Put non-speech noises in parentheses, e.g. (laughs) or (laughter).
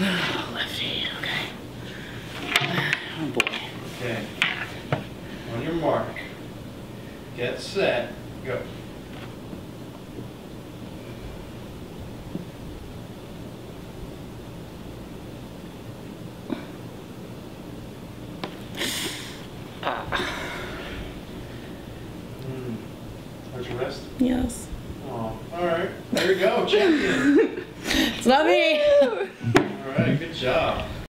(sighs) Lefty, okay. Oh boy. Okay. On your mark. Get set. Go. Hmm. How's your wrist? Yes. Oh, all right. There you go, champion. (laughs) It's not me. Right, good job.